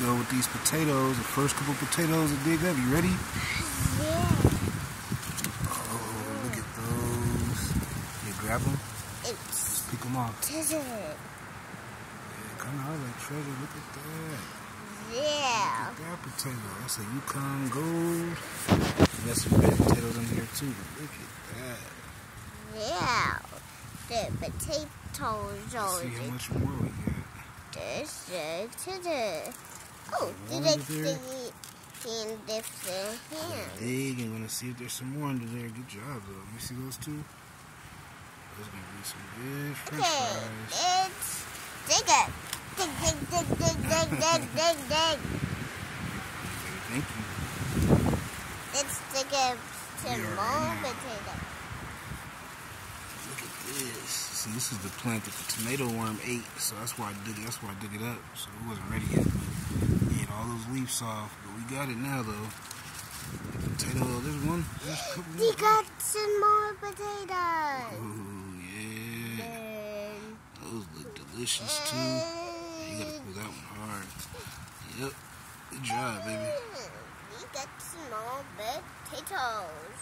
go with these potatoes. The first couple potatoes to dig up. You ready? Yeah. Oh, look at those. You grab them. It's Just pick them off. treasure. Yeah, kind of like treasure. Look at that. Yeah. Look at that potato. That's a Yukon Gold. And got some red potatoes in here too. But look at that. Yeah. The potatoes are See how much more we got. this the treasure. Oh, did I see in different hands? Dig and gonna see if there's some more under there. Good job though. Let me see those two. Those gonna be some good French Okay, fries. let's dig it. Dig, dig, dig, dig, dig, dig, dig, dig. Thank you. Let's dig up some more potato. Look at this. See, this is the plant that the tomato worm ate, so that's why I dig it. That's why I dig it up. So it wasn't ready yet. All those leaves off, but we got it now though. Potato. There's one. There's We got some more potatoes. Ooh, yeah. And, Those look delicious too. You gotta pull that one hard. Yep. Good job, baby. We got some more potatoes.